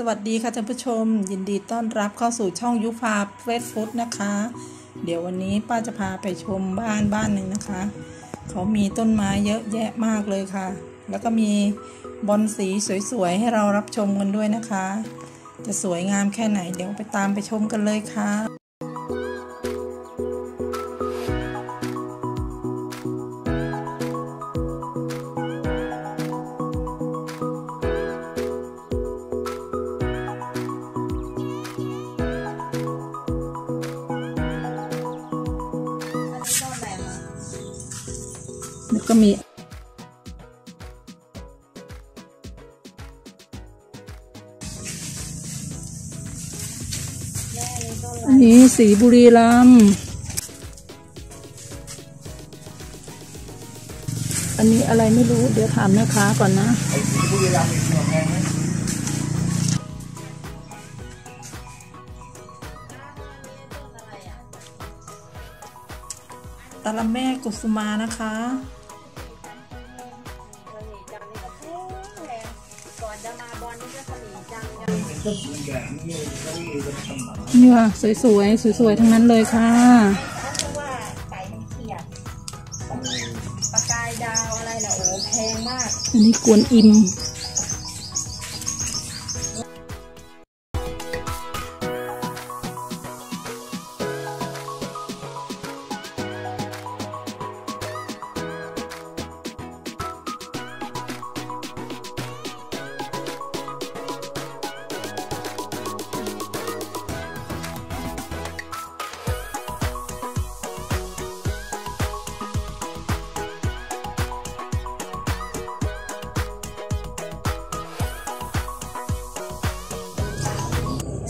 สวัสดีค่ะท่านผู้ชม ยินดีต้อนรับเข้าสู่ช่องยุฟาเฟสฟูดนะคะ เดี๋ยววันนี้ป้าจะพาไปชมบ้านบ้านหนึ่งนะคะ เขามีต้นไม้เยอะแยะมากเลยค่ะ แล้วก็มีบอนสีสวยๆ ให้เรารับชมกันด้วยนะคะ จะสวยงามแค่ไหนเดี๋ยวไปตามไปชมกันเลยค่ะ ก็มีอันนี้สีบุรีรัมย์อันนี้อะไรไม่รู้ เดี๋ยวถามแม่ค้าก่อนนะสีบุรีรัมมีแพงไหมตะละแม่กุสุมานะคะ นเป็นต้นสีแดงนี่ก็มีเป็นสมัยนี่ค่ะสวยๆสวยๆทั้งนั้นเลยค่ะเพราะว่าไก่มันเขียดปลากายดาวอะไรล่ะโอ้แพงมาก อันนี้กวนอิม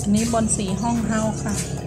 นนี้บนสีห้องเฮาค่ะ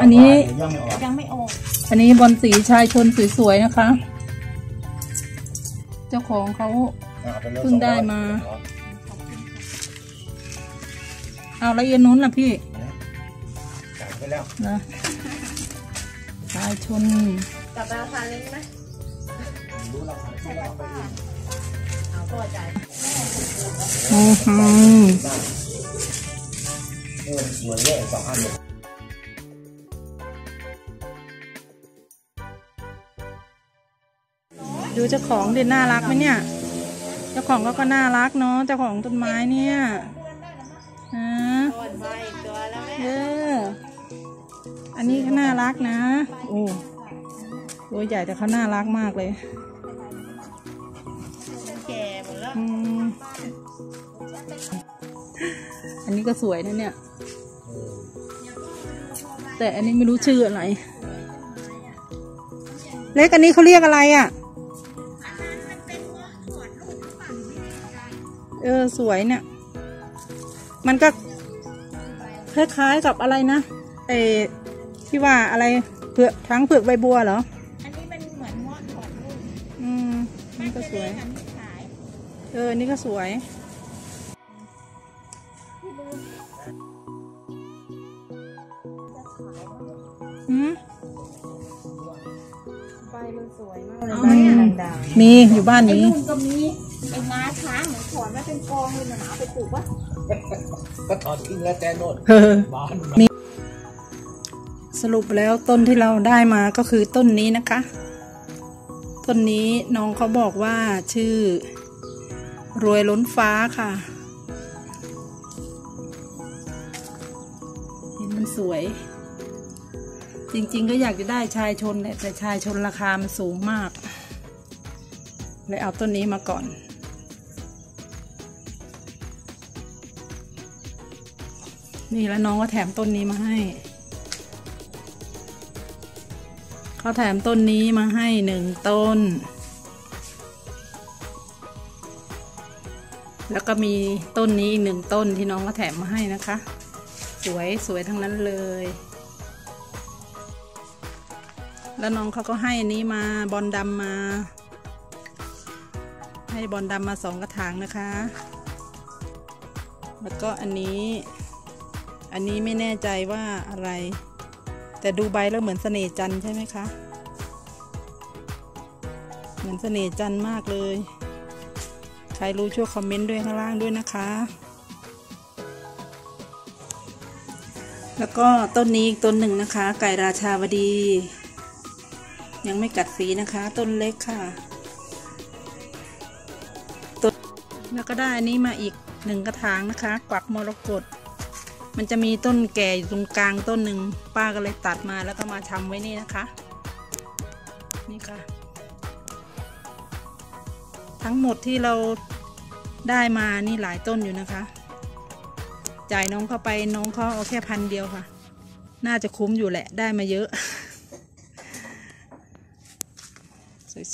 อะอันนี้ย่างไม่ออกยังไม่ออก อันนี้บอลสีชายชนสวยๆนะคะ เจ้าของเขาอะอาปเลยเพิ่งได้มาสองร้อยเอาแล้วเย็นนู้นล่ะพี่จ่ายไปแล้วนะชายชนกับราคาเล็กไหมรู้ราคาที่เราเอาไปเองเอาก็จ่ายโอ้โหเออสวยเลยสองอันเลย ดูเจ้าของเด่นน่ารักไหมเนี่ย เจ้าของก็ก็น่ารักเนาะ เจ้าของต้นไม้เนี่ยนะโอนไปอีกตัวแล้วแม่เอออันนี้ก็น่ารักนะ โอ้ตัวใหญ่แต่เขาน่ารักมากเลยแก่หมดแล้วอืมอันนี้ก็สวยนะเนี่ย แต่อันนี้ไม่รู้ชื่ออะไร เล็กอันนี้เขาเรียกอะไรอะ เออสวยเนี่ย มันก็คล้ายๆกับอะไรนะเออที่ว่าอะไรเผือกทั้งเผือกใบบัวเหรอ อันนี้มันเหมือนเงาะถอดลูกอืมนี่ก็สวยทำที่ขายเออ นี่ก็สวยหืมใบมันสสวยมากเลยเอาใบไหมอะด่างมีอยู่บ้านๆไอ้นี้นู่นก็มี ไอ้งาช้างเหมือนถอนไว้เป็นกองเลยนะเอาไปปลูกวะก็ถอดทิ้งแล้วแต่โน่นเออบ้านสรุปแล้วต้นที่เราได้มาก็คือต้นนี้นะคะ ต้นนี้น้องเขาบอกว่าชื่อ รวยล้นฟ้าค่ะเห็นมันสวย จริงๆก็อยากจะได้ชายชนแหละแต่ชายชนราคามันสูงมากเลยเอาต้นนี้มาก่อน นี่แล้วน้องก็แถมต้นนี้มาให้เขาแถมต้นนี้มาให้หนึ่งต้น แล้วก็มีต้นนี้อีกหนึ่งต้นที่น้องก็แถมมาให้นะคะ สวยสวยทั้งนั้นเลย แล้วน้องเขาก็ให้อนี้มาบอลดำมา ให้บอลดำมาสองกระถางนะคะ แล้วก็อันนี้ อันนี้ไม่แน่ใจว่าอะไร แต่ดูใบแล้วเหมือนเสน่จันใช่ไหมคะ เหมือนเสน่จันมากเลย ใครรู้ช่วยคอมเมนต์ด้วยข้างล่างด้วยนะคะ แล้วก็ต้นนี้อีกต้นหนึ่งนะคะ ไก่ราชาวดี ยังไม่กัดสีนะคะ ต้นเล็กค่ะแล้วก็ได้อันนี้มาอีกหนึ่งกระถางนะคะ กวักมรกต มันจะมีต้นแก่อยู่ตรงกลางต้นหนึ่งป้าก็เลยตัดมาแล้วก็มาทำไว้นี่นะคะ นี่ค่ะ ทั้งหมดที่เราได้มานี่หลายต้นอยู่นะคะ จ่ายน้องเข้าไปน้องเขาเอาแค่พันเดียวค่ะ น่าจะคุ้มอยู่แหละได้มาเยอะ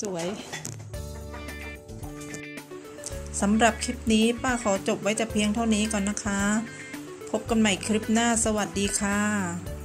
สวยๆสำหรับคลิปนี้ป้าขอจบไว้แต่เพียงเท่านี้ก่อนนะคะ พบกันใหม่คลิปหน้าสวัสดีค่ะ